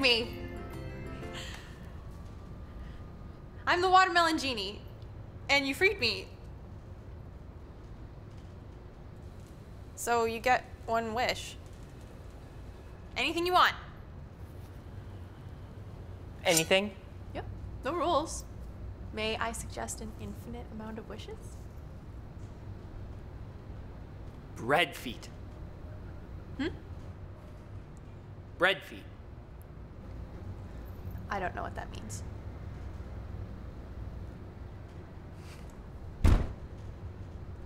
Me! I'm the watermelon genie, and you freed me. So you get one wish. Anything you want. Anything? Yep, no rules. May I suggest an infinite amount of wishes? Bread feet. Hmm? Bread feet. I don't know what that means.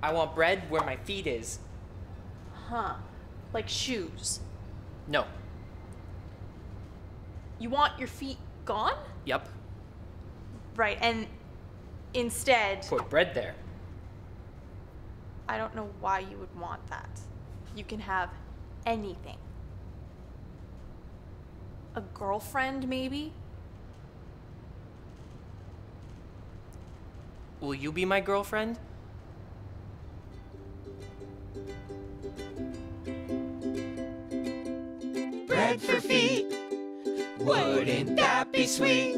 I want bread where my feet is. Huh. Like shoes. No. You want your feet gone? Yup. Right, and instead, Put bread there. I don't know why you would want that. You can have anything. A girlfriend, maybe? Will you be my girlfriend? bread for feet. Wouldn't that be sweet?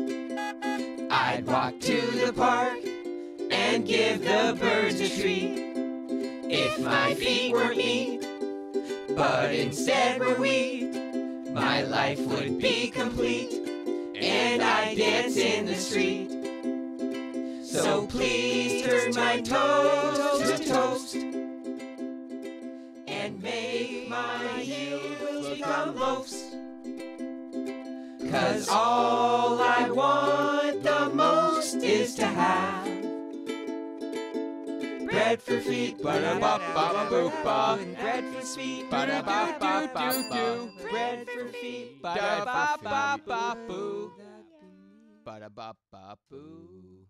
I'd walk to the park and give the birds a treat. If my feet were meat, but instead were wheat, my life would be complete, and I'd dance in the street. So please turn my toes to toast and make my heels become loaves. Cause all I want the most is to have bread for feet, ba da ba ba boo ba, bread for feet, ba da ba ba ba ba, bread for feet, ba da ba ba ba boo, ba da ba ba boo.